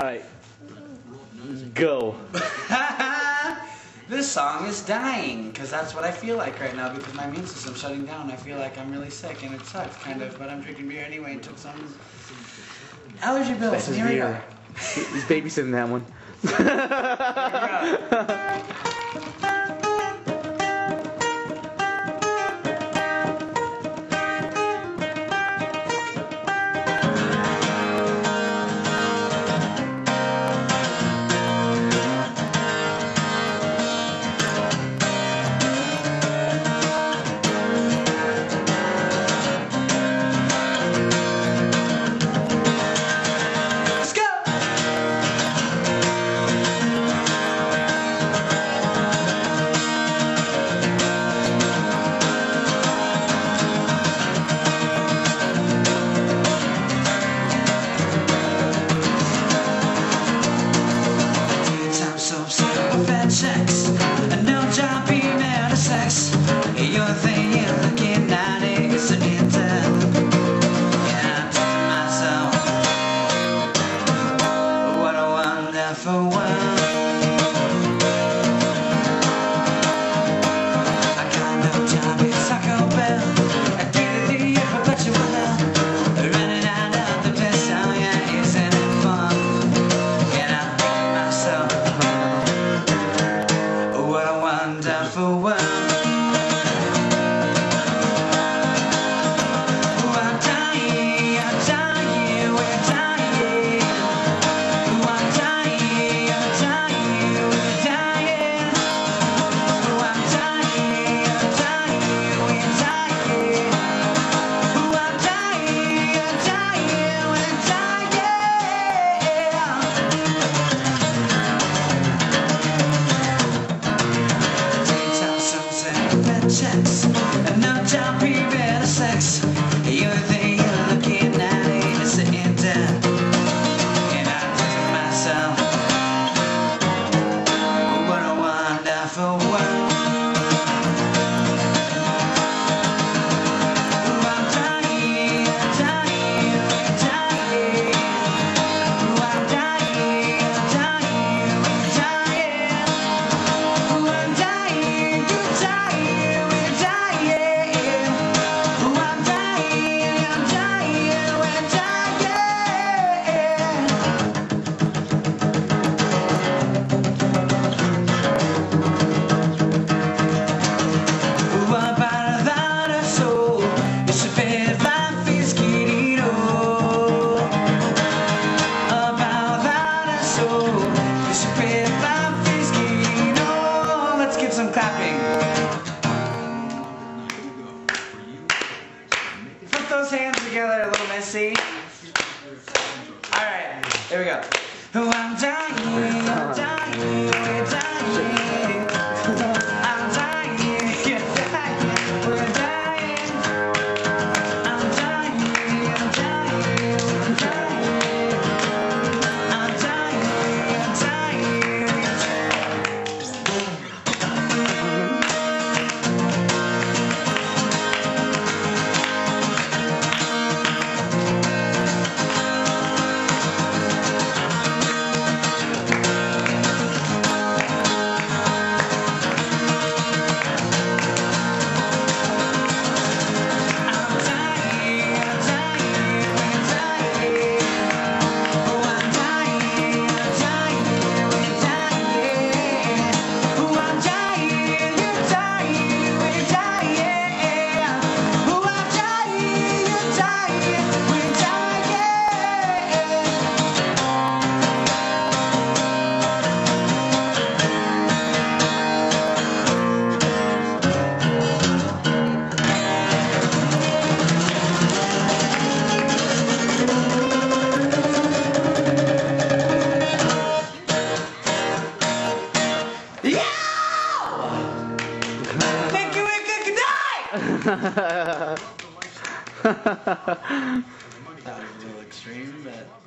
Alright. Go. this song is dying because that's what I feel like right now because my immune system's shutting down. I feel like I'm really sick and it sucks, kind of, but I'm drinking beer anyway and took some allergy pills. Here we are. He's babysitting that one. chance. together a little messy. All right, Here we go. Oh, I'm dying. that was a little extreme, but.